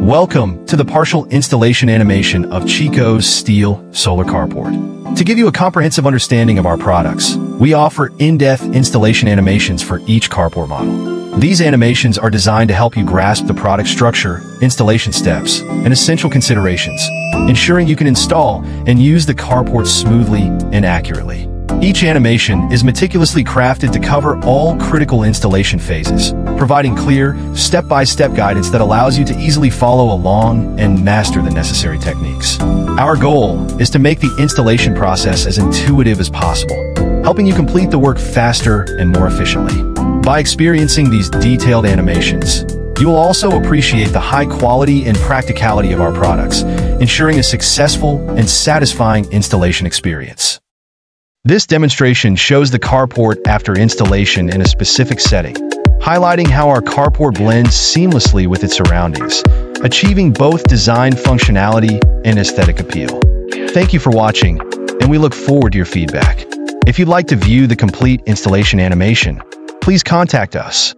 Welcome to the partial installation animation of Chiko's Steel Solar Carport. To give you a comprehensive understanding of our products, we offer in-depth installation animations for each carport model. These animations are designed to help you grasp the product structure, installation steps, and essential considerations, ensuring you can install and use the carport smoothly and accurately. Each animation is meticulously crafted to cover all critical installation phases, providing clear, step-by-step guidance that allows you to easily follow along and master the necessary techniques. Our goal is to make the installation process as intuitive as possible, helping you complete the work faster and more efficiently. By experiencing these detailed animations, you will also appreciate the high quality and practicality of our products, ensuring a successful and satisfying installation experience. This demonstration shows the carport after installation in a specific setting, highlighting how our carport blends seamlessly with its surroundings, achieving both design functionality and aesthetic appeal. Thank you for watching, and we look forward to your feedback. If you'd like to view the complete installation animation, please contact us.